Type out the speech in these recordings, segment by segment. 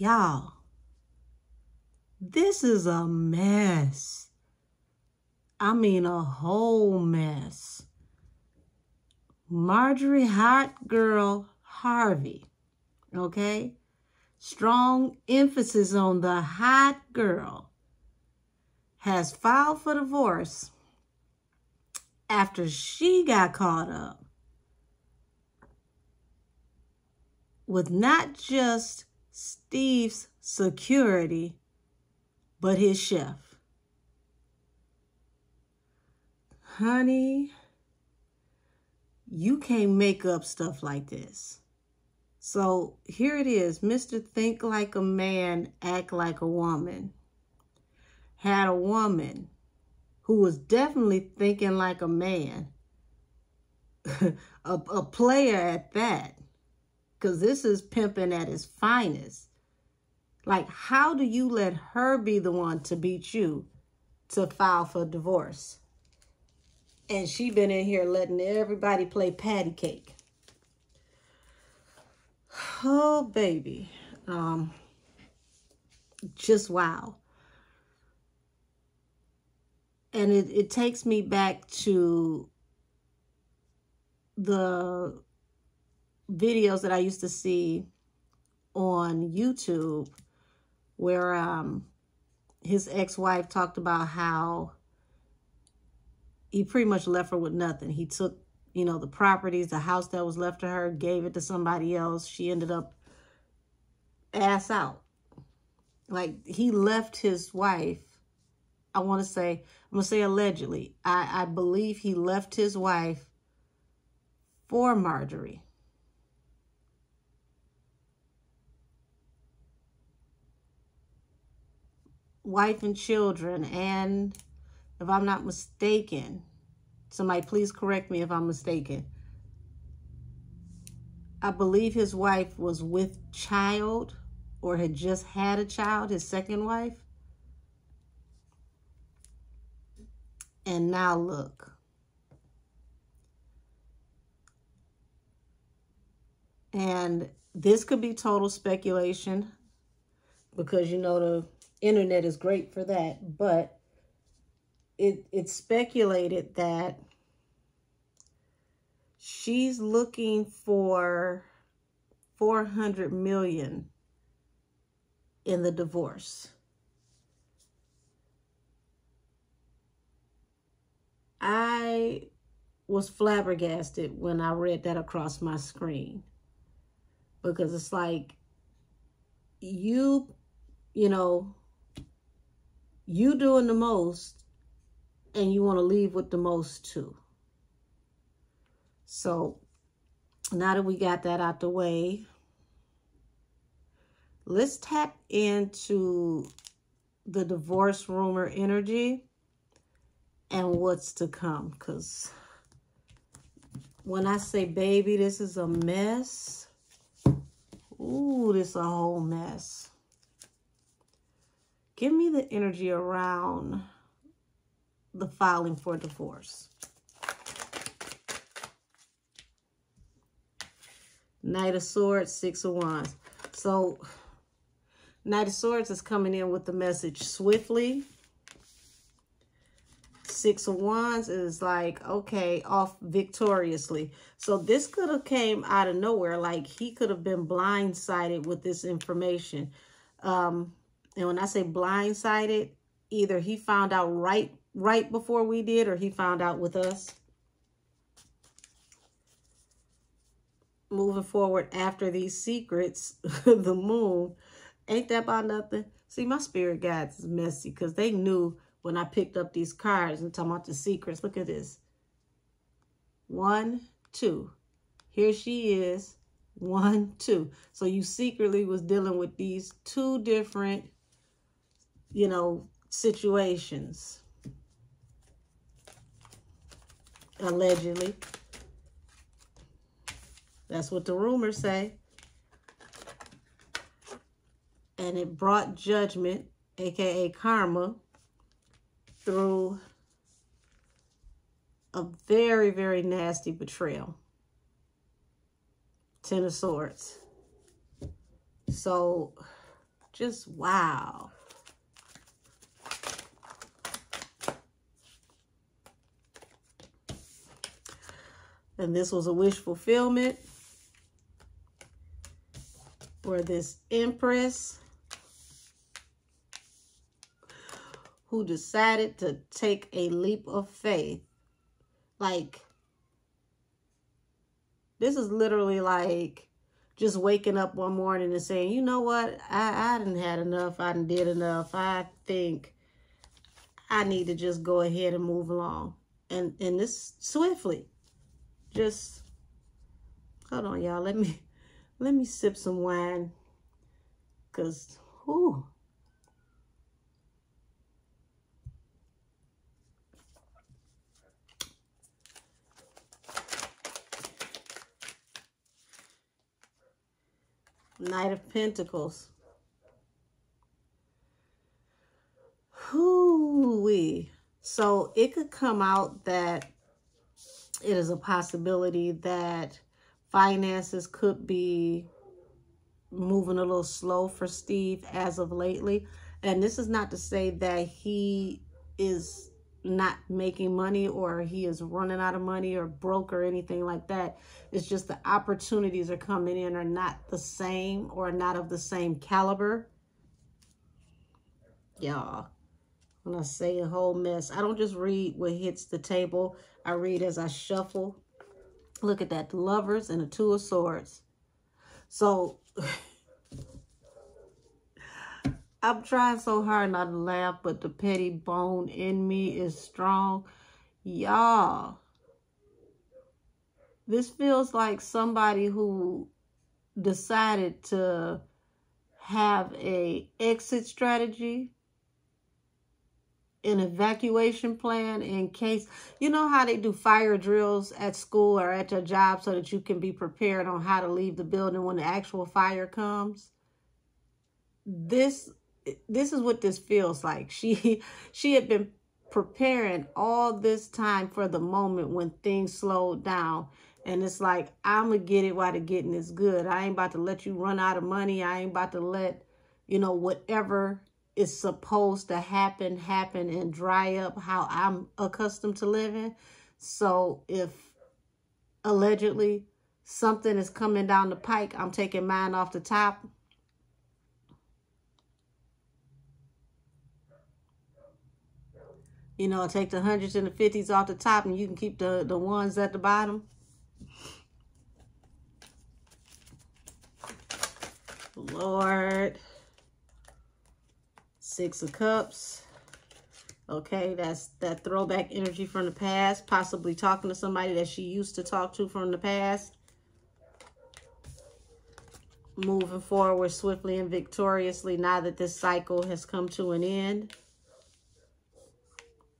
Y'all, this is a mess. I mean, a whole mess. Marjorie Hot Girl Harvey, okay? Strong emphasis on the hot girl has filed for divorce after she got caught up with not just Steve's security, but his chef. Honey, you can't make up stuff like this. So here it is Mr. Think Like a Man, Act Like a Woman had a woman who was definitely thinking like a man, a, a player at that, because this is pimping at its finest. Like, how do you let her be the one to beat you to file for divorce? And she been in here letting everybody play patty cake. Oh, baby. Um, just wow. And it, it takes me back to the videos that I used to see on YouTube where um, his ex-wife talked about how he pretty much left her with nothing. He took you know, the properties, the house that was left to her, gave it to somebody else. She ended up ass out. Like he left his wife. I want to say, I'm going to say allegedly. I, I believe he left his wife for Marjorie. Wife and children, and if I'm not mistaken, Somebody please correct me if I'm mistaken. I believe his wife was with child or had just had a child, his second wife. And now look. And this could be total speculation because you know the internet is great for that. But it it's speculated that she's looking for 400 million in the divorce. I was flabbergasted when I read that across my screen because it's like you you know you doing the most and you want to leave with the most too. So now that we got that out the way, let's tap into the divorce rumor energy and what's to come. Because when I say, baby, this is a mess. Ooh, this a whole mess. Give me the energy around the filing for divorce. Knight of Swords, Six of Wands. So, Knight of Swords is coming in with the message swiftly. Six of Wands is like, okay, off victoriously. So this could have came out of nowhere. Like he could have been blindsided with this information. Um, and when I say blindsided, either he found out right right before we did or he found out with us. Moving forward after these secrets, the moon, ain't that about nothing? See, my spirit guides is messy because they knew when I picked up these cards and talking about the secrets. Look at this. One, two. Here she is. One, two. So you secretly was dealing with these two different, you know, situations allegedly. That's what the rumors say. And it brought judgment, aka karma, through a very, very nasty betrayal. Ten of Swords. So Just wow. And this was a wish fulfillment for this Empress who decided to take a leap of faith. Like, this is literally like just waking up one morning and saying, you know what, I, I didn't had enough, I didn't did enough. I think I need to just go ahead and move along. And and this swiftly just hold on y'all let me let me sip some wine because whoo Knight of Pentacles. Whoo-wee. So it could come out that it is a possibility that finances could be moving a little slow for Steve as of lately. And this is not to say that he is not making money or he is running out of money or broke or anything like that. It's just the opportunities are coming in are not the same or not of the same caliber. Y'all, when I say a whole mess, I don't just read what hits the table. I read as I shuffle. Look at that, the lovers and the two of swords. So I'm trying so hard not to laugh, but the petty bone in me is strong. Y'all, this feels like somebody who decided to have a exit strategy an evacuation plan in case you know how they do fire drills at school or at your job so that you can be prepared on how to leave the building when the actual fire comes? This this is what this feels like. She she had been preparing all this time for the moment when things slowed down. And it's like i'm gonna get it while the getting is good. I ain't about to let you run out of money. I ain't about to let you know whatever is supposed to happen, happen and dry up how I'm accustomed to living. So if allegedly something is coming down the pike, I'm taking mine off the top. You know, take the hundreds and the fifties off the top and you can keep the, the ones at the bottom. Lord. Six of Cups. Okay, that's that throwback energy from the past, possibly talking to somebody that she used to talk to from the past. Moving forward swiftly and victoriously now that this cycle has come to an end.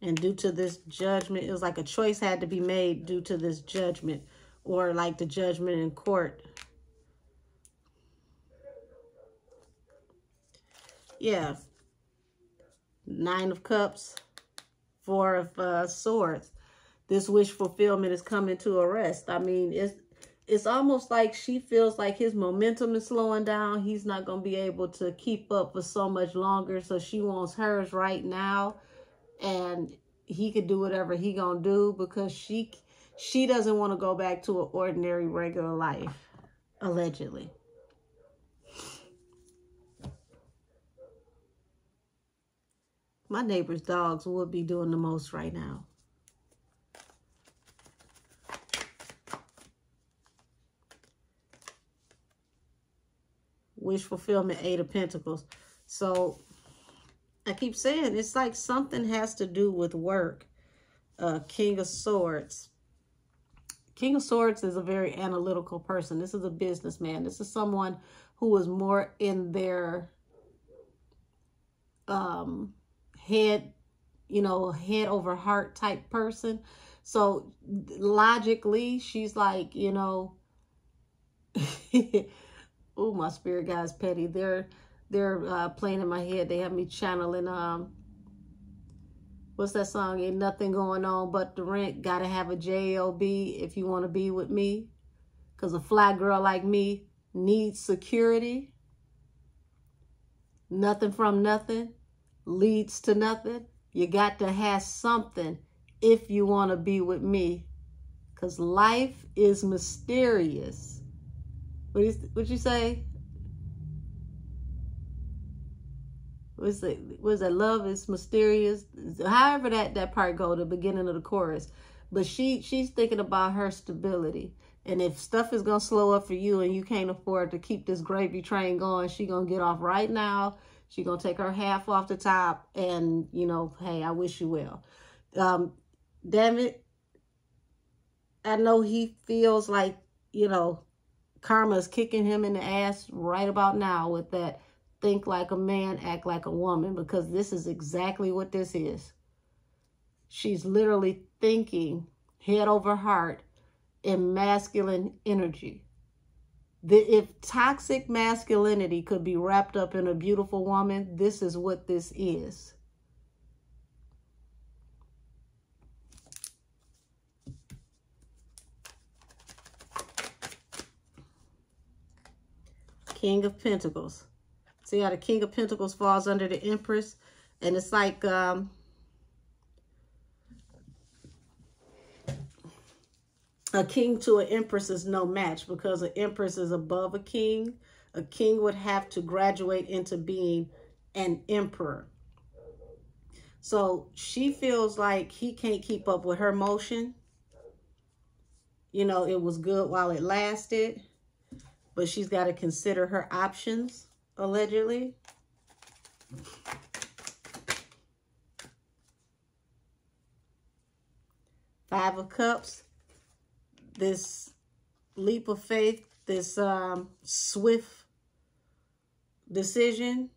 And due to this judgment, it was like a choice had to be made due to this judgment or like the judgment in court. Yeah, Nine of Cups, Four of uh, Swords. This wish fulfillment is coming to a rest. I mean, it's it's almost like she feels like his momentum is slowing down. He's not going to be able to keep up for so much longer. So she wants hers right now. And he could do whatever he going to do because she she doesn't want to go back to an ordinary regular life, allegedly. My neighbor's dogs would be doing the most right now. Wish fulfillment, Eight of Pentacles. So I keep saying it's like something has to do with work. Uh, King of Swords. King of Swords is a very analytical person. This is a businessman. This is someone who is more in their um, head, you know, head over heart type person. So logically, she's like, you know, oh, my spirit guys petty. They're they're uh, playing in my head. They have me channeling um what's that song? Ain't nothing going on but the rent. Gotta have a job if you want to be with me. Cause a fly girl like me needs security. Nothing from nothing leads to nothing. You got to have something if you want to be with me. Because life is mysterious. What is what you say? What's it was that love is mysterious? However that that part go, the beginning of the chorus. But she she's thinking about her stability. And if stuff is gonna slow up for you and you can't afford to keep this gravy train going, she gonna get off right now. She gonna take her half off the top and you know, hey, I wish you well. Um, damn it. I know he feels like, you know, karma is kicking him in the ass right about now with that think like a man, act like a woman, because this is exactly what this is. She's literally thinking head over heart in masculine energy. The, if toxic masculinity could be wrapped up in a beautiful woman, this is what this is. King of Pentacles. See how the King of Pentacles falls under the Empress? And it's like um, a king to an empress is no match because an empress is above a king. A king would have to graduate into being an emperor. So she feels like he can't keep up with her motion. You know, it was good while it lasted, but she's got to consider her options, allegedly. Five of Cups this leap of faith, this um, swift decision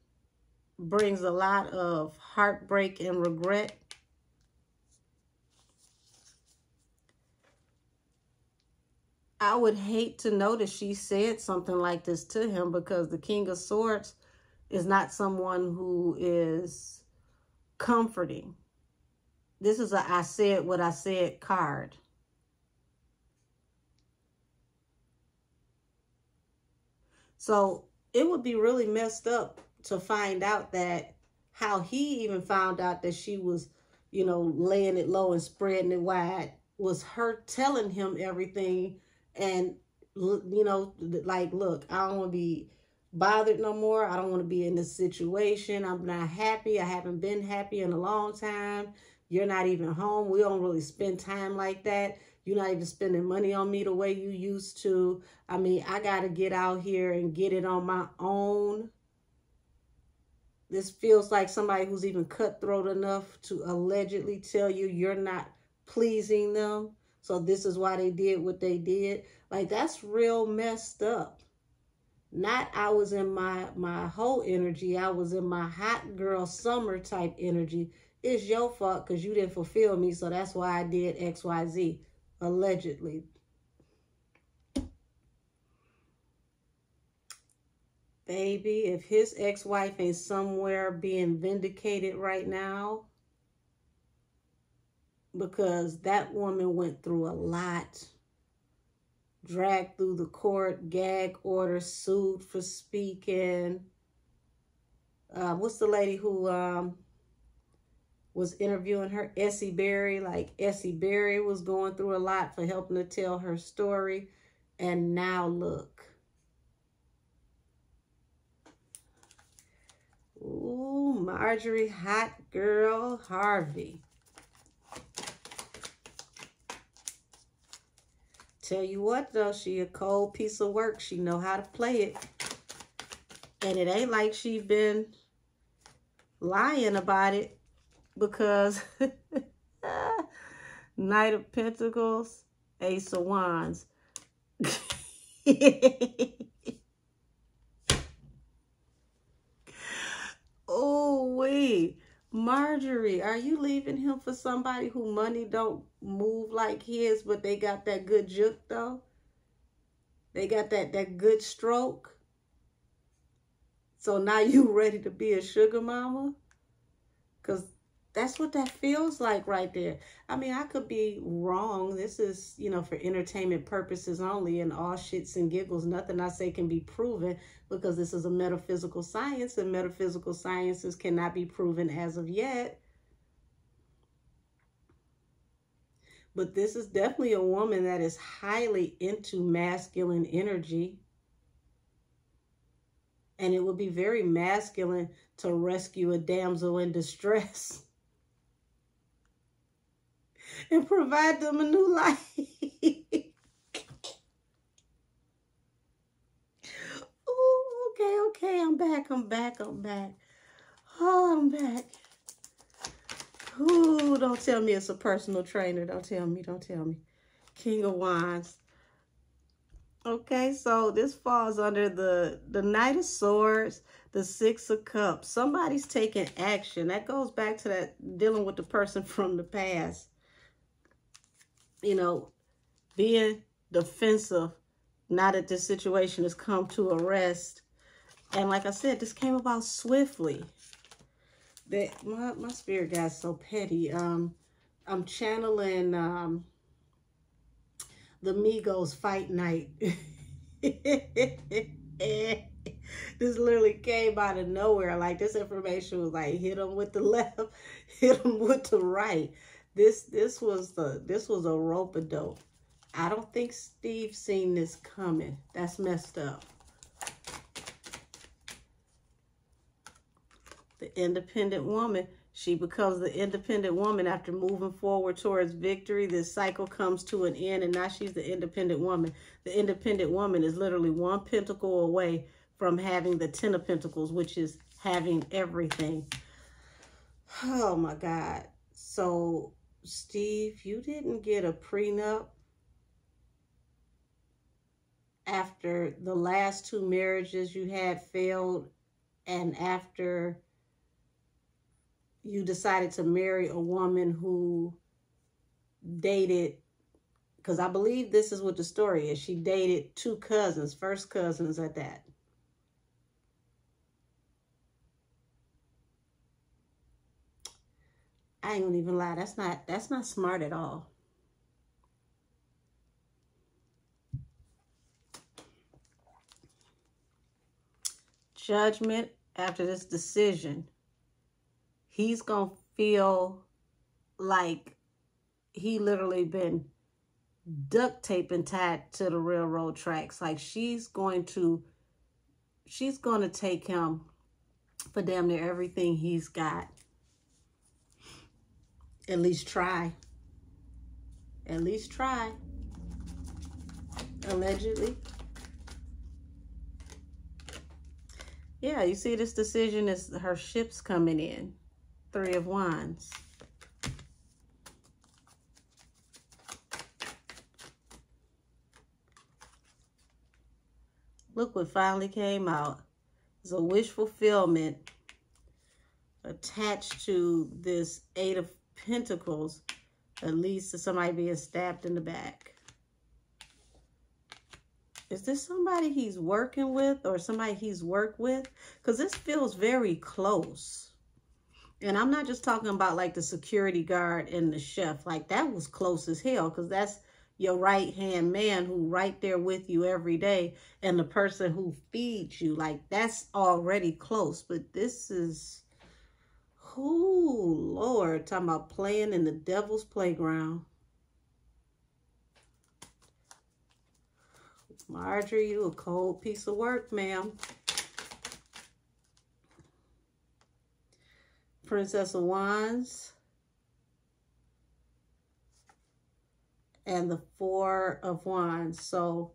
brings a lot of heartbreak and regret. I would hate to know that she said something like this to him because the King of Swords is not someone who is comforting. This is a I said what I said card. So it would be really messed up to find out that how he even found out that she was, you know, laying it low and spreading it wide was her telling him everything and you know like look i don't want to be bothered no more. I don't want to be in this situation. I'm not happy. I haven't been happy in a long time. You're not even home. We don't really spend time like that you're not even spending money on me the way you used to. I mean, I got to get out here and get it on my own. This feels like somebody who's even cutthroat enough to allegedly tell you you're not pleasing them. So this is why they did what they did. Like, that's real messed up. Not I was in my, my whole energy. I was in my hot girl summer type energy. It's your fault because you didn't fulfill me. So that's why I did X, Y, Z allegedly. Baby, if his ex-wife ain't somewhere being vindicated right now, because that woman went through a lot, dragged through the court, gag order, sued for speaking. Uh, what's the lady who um, was interviewing her, Essie Berry. Like Essie Berry was going through a lot for helping to tell her story. And now look. Ooh, Marjorie Hot Girl Harvey. Tell you what though, she a cold piece of work. She know how to play it. And it ain't like she been lying about it because Knight of Pentacles, Ace of Wands. oh, wait. Marjorie, are you leaving him for somebody who money don't move like his, but they got that good juke, though? They got that, that good stroke? So now you ready to be a sugar mama? Because That's what that feels like right there. I mean, I could be wrong. This is, you know, for entertainment purposes only and all shits and giggles. Nothing I say can be proven because this is a metaphysical science and metaphysical sciences cannot be proven as of yet. But this is definitely a woman that is highly into masculine energy. And it would be very masculine to rescue a damsel in distress and provide them a new life. oh, okay, okay, I'm back, I'm back, I'm back. Oh, I'm back. Ooh, don't tell me it's a personal trainer. Don't tell me, don't tell me. King of Wands. Okay, so this falls under the, the Knight of Swords, the Six of Cups. Somebody's taking action. That goes back to that dealing with the person from the past. You know, being defensive now that this situation has come to a rest. And like I said, this came about swiftly that my, my spirit guy's so petty. Um, I'm channeling um, the Migos fight night. this literally came out of nowhere. Like this information was like hit them with the left, hit them with the right. This this was the this was a rope a dope. I don't think Steve seen this coming. That's messed up. the independent woman. She becomes the independent woman after moving forward towards victory. This cycle comes to an end, and now she's the independent woman. The independent woman is literally one pentacle away from having the Ten of Pentacles, which is having everything. Oh, my God. So, Steve, you didn't get a prenup after the last two marriages you had failed and after you decided to marry a woman who dated because I believe this is what the story is. She dated two cousins, first cousins at that. I ain't gonna even lie. That's not that's not smart at all. Judgment after this decision he's to feel like he literally been duct tape and tied to the railroad tracks. Like she's going to, she's to take him for damn near everything he's got. At least try. At least try. Allegedly. Yeah, you see this decision is her ship's coming in. Three of Wands. Look what finally came out. It's a wish fulfillment attached to this Eight of Pentacles, at least to somebody being stabbed in the back. Is this somebody he's working with or somebody he's worked with? Because this feels very close. And I'm not just talking about like the security guard and the chef. Like that was close as hell because that's your right hand man who right there with you every day and the person who feeds you. Like that's already close. But this is, oh Lord, talking about playing in the devil's playground. Marjorie, you a cold piece of work, ma'am. Princess of Wands. And the Four of Wands. So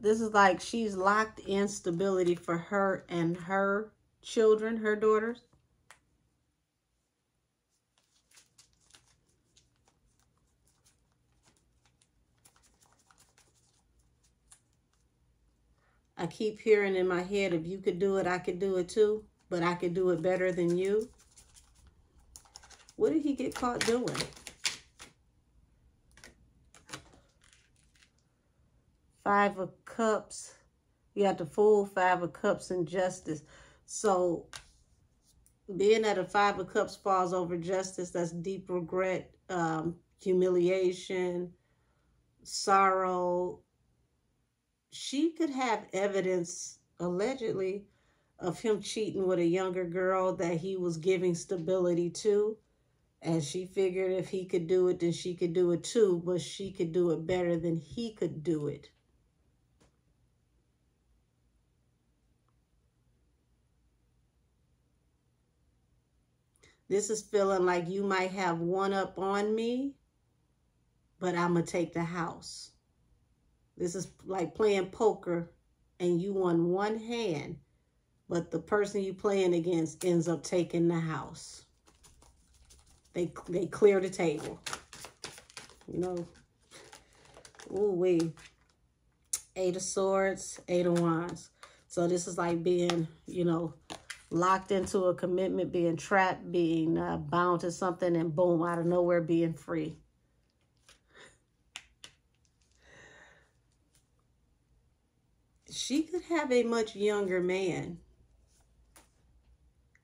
this is like she's locked in stability for her and her children, her daughters. I keep hearing in my head, if you could do it, I could do it too, but I could do it better than you. What did he get caught doing? Five of Cups. You got the full Five of Cups and Justice. So being that a five of cups falls over justice, that's deep regret, um, humiliation, sorrow. She could have evidence, allegedly, of him cheating with a younger girl that he was giving stability to. And she figured if he could do it, then she could do it too, but she could do it better than he could do it. This is feeling like you might have one up on me, but I'm going to take the house. This is like playing poker and you won one hand, but the person you playing against ends up taking the house. They, they clear the table. You know, ooh wee. Eight of Swords, Eight of Wands. So this is like being, you know, locked into a commitment, being trapped, being uh, bound to something, and boom, out of nowhere, being free. She could have a much younger man.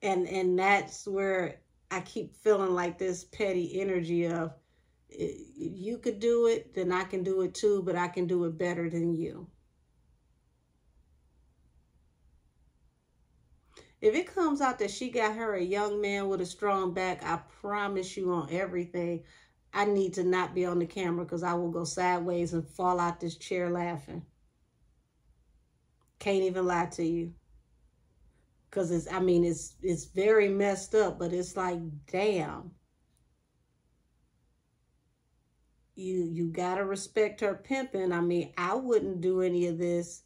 And, and that's where I keep feeling like this petty energy of, you could do it, then I can do it too, but I can do it better than you. If it comes out that she got her a young man with a strong back, I promise you on everything, I need to not be on the camera because I will go sideways and fall out this chair laughing. Can't even lie to you. Because it's, I mean, it's, it's very messed up, but it's like, damn. You, you got to respect her pimping. I mean, I wouldn't do any of this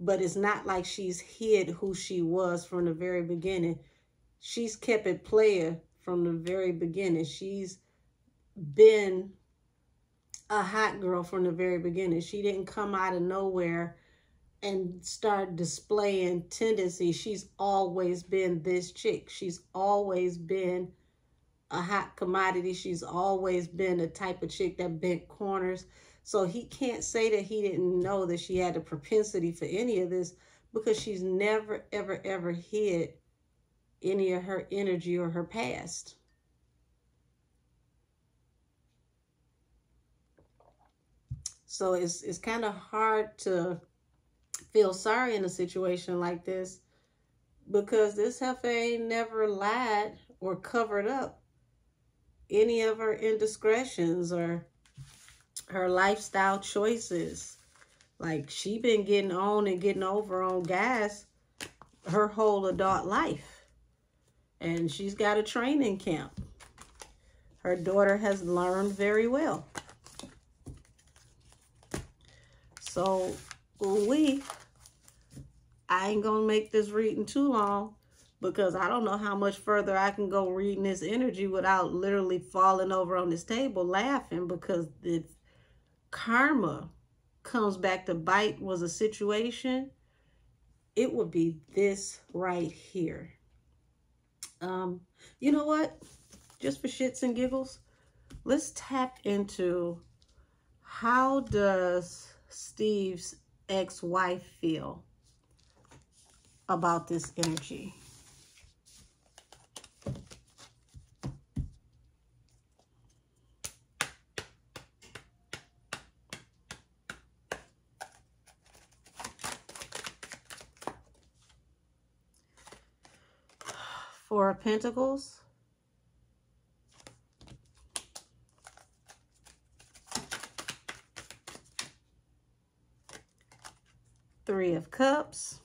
but it's not like she's hid who she was from the very beginning. She's kept it player from the very beginning. She's been a hot girl from the very beginning. She didn't come out of nowhere and start displaying tendencies. She's always been this chick. She's always been a hot commodity. She's always been the type of chick that bent corners. So he can't say that he didn't know that she had a propensity for any of this because she's never, ever, ever hid any of her energy or her past. So it's, it's kind of hard to feel sorry in a situation like this because this ain't never lied or covered up any of her indiscretions or her lifestyle choices. Like she been getting on and getting over on gas her whole adult life. And she's got a training camp. Her daughter has learned very well. So we, I ain't gonna make this reading too long because I don't know how much further I can go reading this energy without literally falling over on this table laughing because it's karma comes back to bite was a situation, it would be this right here. Um, you know what? Just for shits and giggles, let's tap into how does Steve's ex-wife feel about this energy? Of Pentacles. Three of Cups.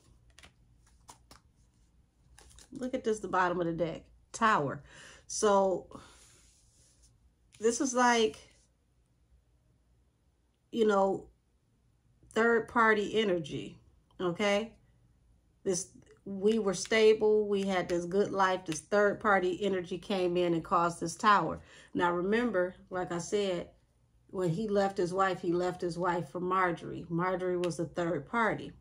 Look at this, the bottom of the deck. Tower. So, this is like, you know, third party energy, okay? This we were stable. We had this good life. This third party energy came in and caused this tower. Now remember, like I said, when he left his wife, he left his wife for Marjorie. Marjorie was the third party.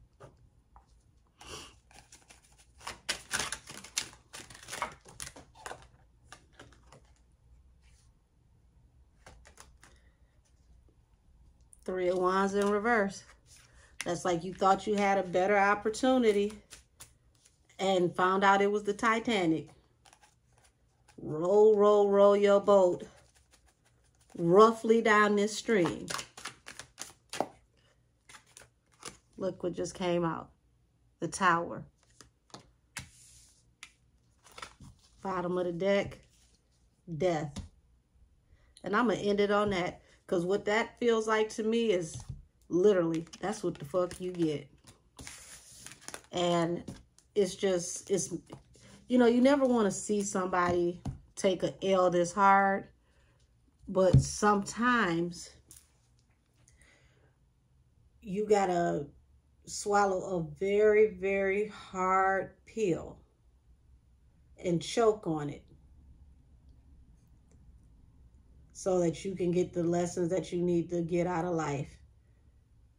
Three of Wands in reverse. That's like you thought you had a better opportunity and found out it was the Titanic. Roll, roll, roll your boat roughly down this stream. Look what just came out. The tower. Bottom of the deck, death. And I'm going to end it on that. Because what that feels like to me is literally, that's what the fuck you get. And it's just, it's, you know, you never want to see somebody take a L this hard. But sometimes you got to swallow a very, very hard pill and choke on it so that you can get the lessons that you need to get out of life.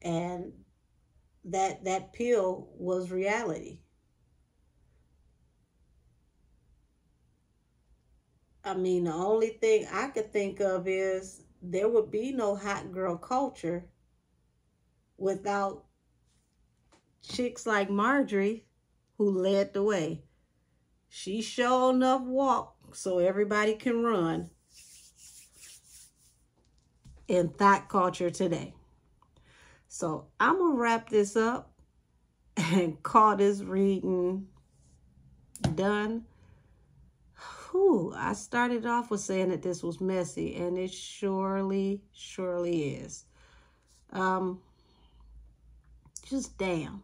And that that pill was reality. I mean, the only thing I could think of is there would be no hot girl culture without chicks like Marjorie who led the way. She sure enough walked so everybody can run in thought culture today. So I'm going to wrap this up and call this reading done. Whew, I started off with saying that this was messy, and it surely, surely is. Um, just damn.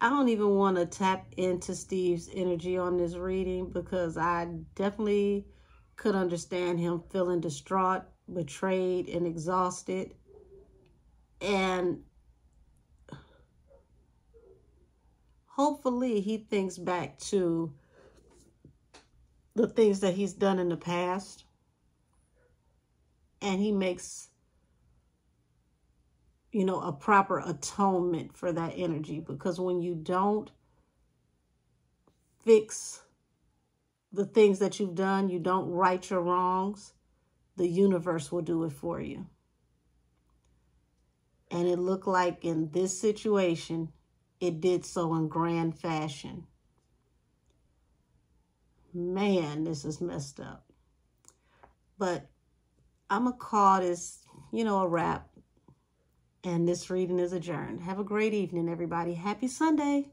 I don't even want to tap into Steve's energy on this reading because I definitely could understand him feeling distraught, betrayed, and exhausted. And hopefully he thinks back to the things that he's done in the past and he makes you know, a proper atonement for that energy. Because when you don't fix the things that you've done, you don't right your wrongs, the universe will do it for you. And it looked like in this situation, it did so in grand fashion. Man, this is messed up. But I'm going to call this, you know, a wrap. And this reading is adjourned. Have a great evening, everybody. Happy Sunday.